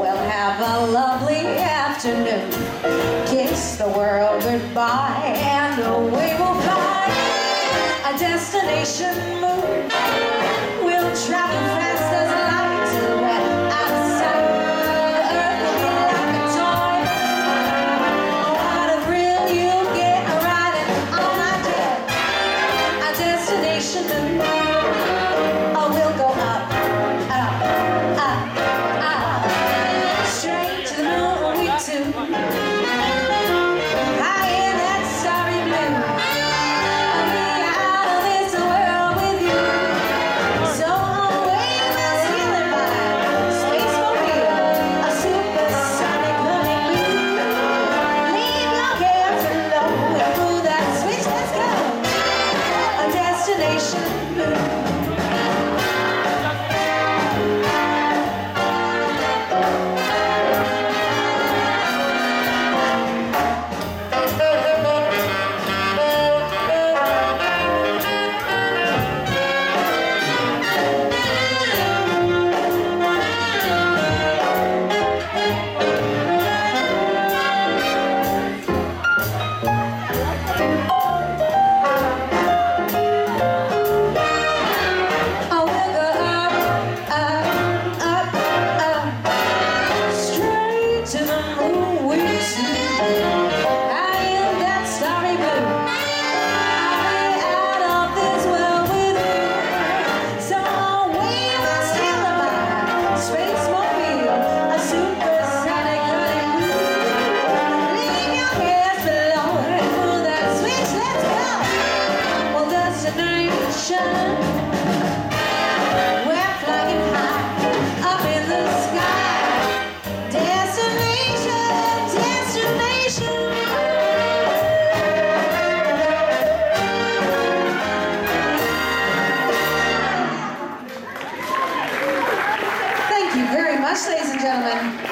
We'll have a lovely afternoon. Kiss the world goodbye, and away we'll fly. A destination moon. We'll travel fast as light till we're outside. Destination much, ladies and gentlemen.